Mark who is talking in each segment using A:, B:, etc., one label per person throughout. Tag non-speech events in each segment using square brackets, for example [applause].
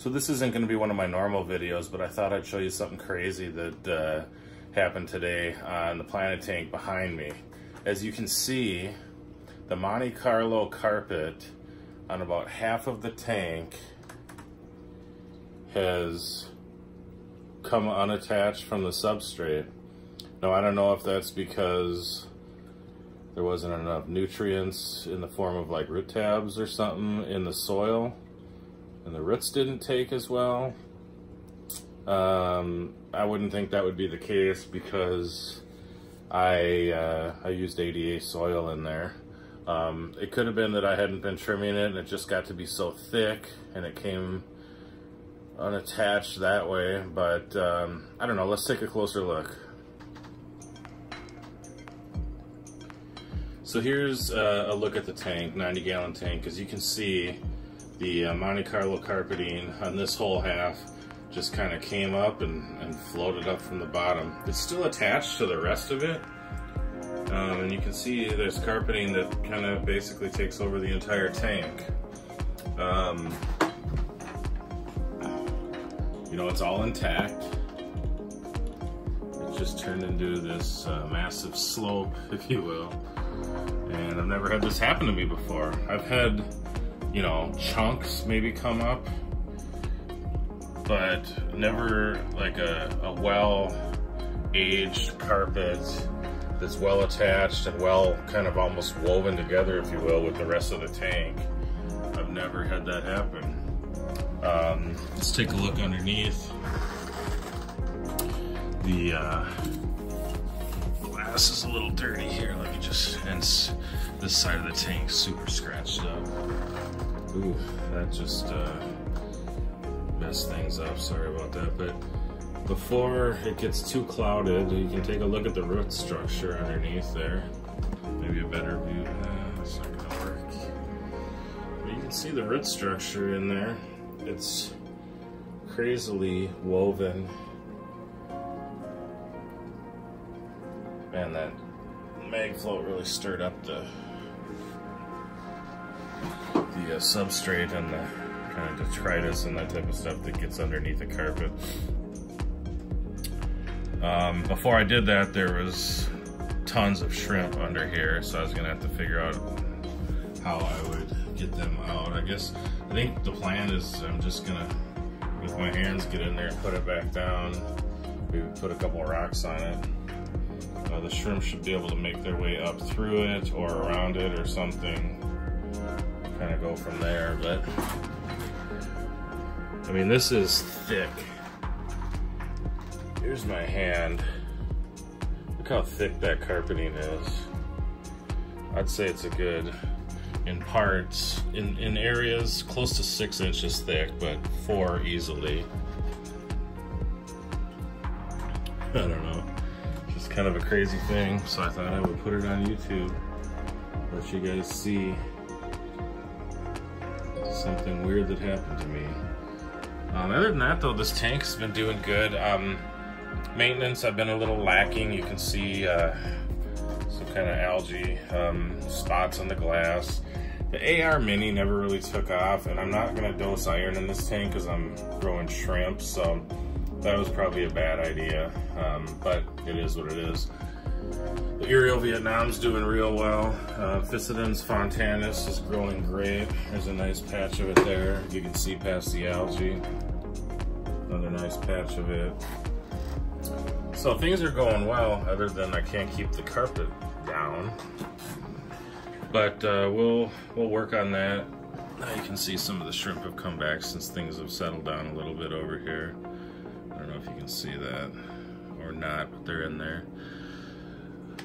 A: So this isn't going to be one of my normal videos, but I thought I'd show you something crazy that uh, happened today on the Planted Tank behind me. As you can see, the Monte Carlo carpet on about half of the tank has come unattached from the substrate. Now I don't know if that's because there wasn't enough nutrients in the form of like root tabs or something in the soil and the roots didn't take as well. Um, I wouldn't think that would be the case because I, uh, I used ADA soil in there. Um, it could have been that I hadn't been trimming it and it just got to be so thick and it came unattached that way, but um, I don't know, let's take a closer look. So here's uh, a look at the tank, 90 gallon tank, as you can see the uh, Monte Carlo carpeting on this whole half just kind of came up and, and, floated up from the bottom. It's still attached to the rest of it. Um, and you can see there's carpeting that kind of basically takes over the entire tank. Um, you know, it's all intact. It just turned into this uh, massive slope, [laughs] if you will. And I've never had this happen to me before. I've had you know, chunks maybe come up, but never like a, a well-aged carpet that's well attached and well kind of almost woven together, if you will, with the rest of the tank. I've never had that happen. Um, let's take a look underneath. The uh, glass is a little dirty here. Let me just, and this side of the tank super scratched up. Ooh, that just uh, messed things up. Sorry about that. But before it gets too clouded, you can take a look at the root structure underneath there. Maybe a better view. Uh, it's not gonna work. But you can see the root structure in there. It's crazily woven. Man, that mag float really stirred up the the substrate and the kind of detritus and that type of stuff that gets underneath the carpet. Um, before I did that, there was tons of shrimp under here, so I was gonna have to figure out how I would get them out. I guess, I think the plan is I'm just gonna, with my hands, get in there and put it back down. Maybe put a couple rocks on it. Uh, the shrimp should be able to make their way up through it or around it or something kind of go from there, but I mean, this is thick. Here's my hand. Look how thick that carpeting is. I'd say it's a good, in parts, in, in areas close to six inches thick, but four easily. [laughs] I don't know. Just kind of a crazy thing, so I thought I would put it on YouTube. Let you guys see something weird that happened to me. Um, other than that, though, this tank's been doing good. Um, maintenance, I've been a little lacking. You can see uh, some kind of algae um, spots on the glass. The AR Mini never really took off, and I'm not going to dose iron in this tank because I'm growing shrimp, so that was probably a bad idea, um, but it is what it is. The Ariel Vietnam's doing real well. Uh, fontanus is growing great. There's a nice patch of it there. You can see past the algae. Another nice patch of it. So things are going well, other than I can't keep the carpet down. But uh, we'll we'll work on that. Now you can see some of the shrimp have come back since things have settled down a little bit over here. I don't know if you can see that or not, but they're in there.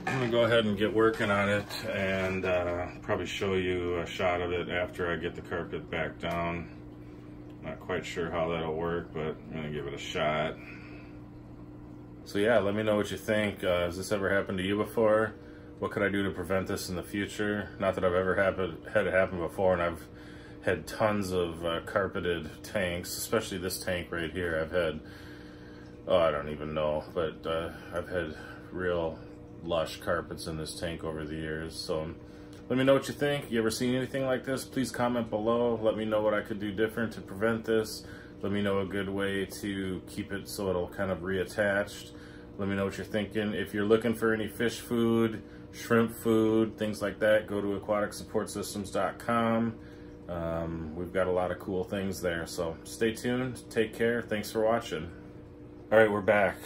A: I'm gonna go ahead and get working on it and uh, probably show you a shot of it after I get the carpet back down. Not quite sure how that'll work, but I'm gonna give it a shot. So yeah, let me know what you think. Uh, has this ever happened to you before? What could I do to prevent this in the future? Not that I've ever happen, had it happen before, and I've had tons of uh, carpeted tanks, especially this tank right here. I've had, oh, I don't even know, but uh, I've had real lush carpets in this tank over the years. So let me know what you think. You ever seen anything like this? Please comment below. Let me know what I could do different to prevent this. Let me know a good way to keep it so it'll kind of reattached. Let me know what you're thinking. If you're looking for any fish food, shrimp food, things like that, go to aquaticsupportsystems.com. Um, we've got a lot of cool things there. So stay tuned. Take care. Thanks for watching. All right, we're back.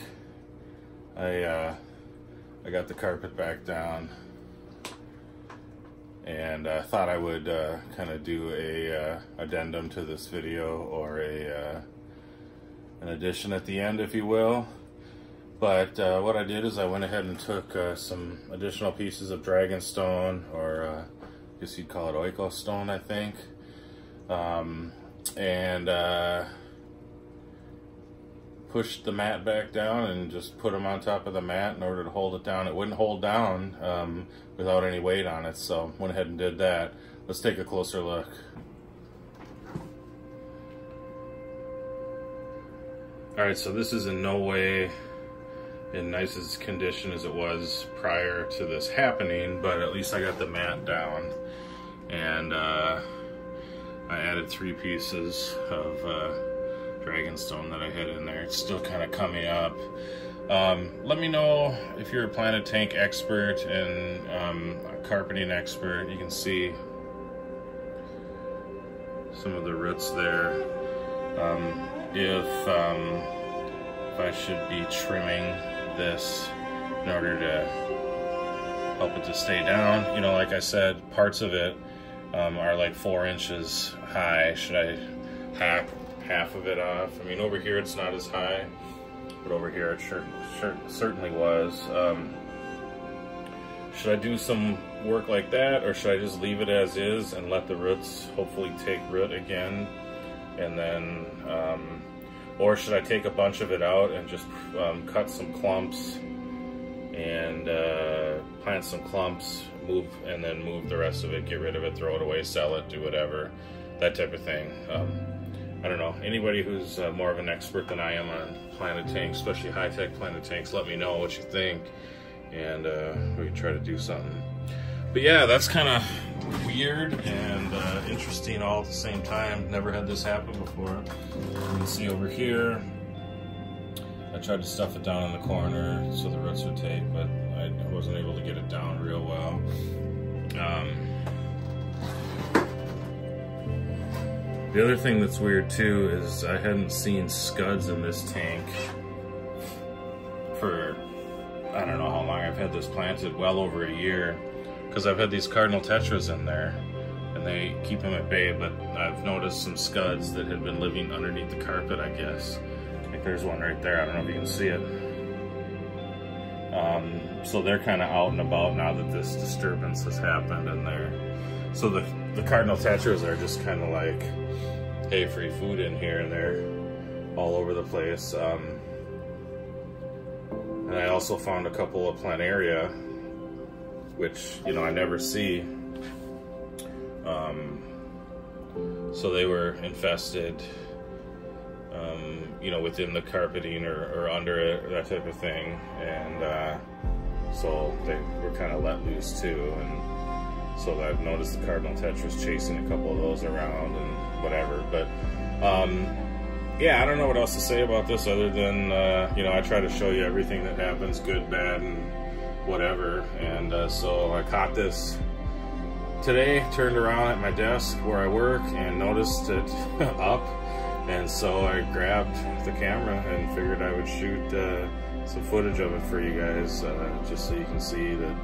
A: I uh, I got the carpet back down, and I uh, thought I would uh, kind of do a uh, addendum to this video or a uh, an addition at the end, if you will. But uh, what I did is I went ahead and took some additional pieces of dragonstone, or I guess you'd call it Ohko stone, I think, um, and pushed the mat back down and just put them on top of the mat in order to hold it down. It wouldn't hold down um, without any weight on it, so went ahead and did that. Let's take a closer look. All right, so this is in no way in nice as condition as it was prior to this happening, but at least I got the mat down. And uh, I added three pieces of uh, Dragonstone that I had in there. It's still kind of coming up. Um, let me know if you're a planted tank expert and um, a carpeting expert. You can see some of the roots there. Um, if, um, if I should be trimming this in order to help it to stay down. You know, like I said, parts of it um, are like four inches high. Should I hack half of it off. I mean, over here it's not as high, but over here it sure, sure certainly was. Um, should I do some work like that, or should I just leave it as is and let the roots hopefully take root again? And then, um, or should I take a bunch of it out and just um, cut some clumps and uh, plant some clumps, move, and then move the rest of it, get rid of it, throw it away, sell it, do whatever, that type of thing. Um, I don't know, anybody who's uh, more of an expert than I am on planted tanks, especially high-tech planted tanks, let me know what you think, and uh, we can try to do something. But yeah, that's kind of weird and uh, interesting all at the same time. Never had this happen before. You can see over here, I tried to stuff it down in the corner so the roots would take, but I wasn't able to get it down real well. Um, The other thing that's weird too is I hadn't seen scuds in this tank for, I don't know how long I've had this planted, well over a year, because I've had these cardinal tetras in there and they keep them at bay, but I've noticed some scuds that had been living underneath the carpet, I guess. Like there's one right there, I don't know if you can see it. Um, so they're kind of out and about now that this disturbance has happened in there. So the, the cardinal tetras are just kind of like, hey, free food in here and they're all over the place. Um, and I also found a couple of planaria, which, you know, I never see. Um, so they were infested, um, you know, within the carpeting or, or, under it, or that type of thing. And uh, so they were kind of let loose too. And so I've noticed the cardinal tetras chasing a couple of those around and whatever. But um, yeah, I don't know what else to say about this other than uh, you know I try to show you everything that happens, good, bad, and whatever. And uh, so I caught this today, turned around at my desk where I work, and noticed it [laughs] up. And so I grabbed the camera and figured I would shoot uh, some footage of it for you guys, uh, just so you can see that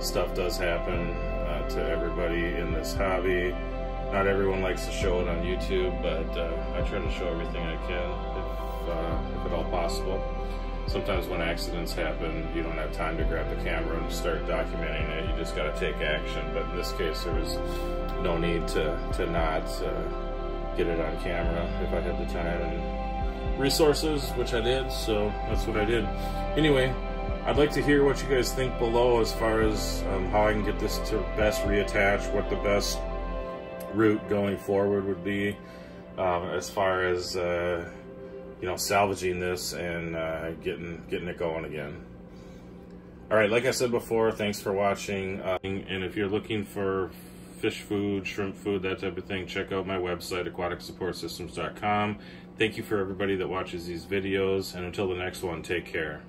A: stuff does happen to everybody in this hobby. Not everyone likes to show it on YouTube, but uh, I try to show everything I can if, uh, if at all possible. Sometimes when accidents happen, you don't have time to grab the camera and start documenting it. You just got to take action. But in this case, there was no need to, to not uh, get it on camera if I had the time and resources, which I did. So that's what I did. Anyway, I'd like to hear what you guys think below as far as um, how I can get this to best reattach, what the best route going forward would be um, as far as uh, you know salvaging this and uh, getting getting it going again. All right, like I said before, thanks for watching. Uh, and if you're looking for fish food, shrimp food, that type of thing, check out my website, aquaticsupportsystems.com. Thank you for everybody that watches these videos, and until the next one, take care.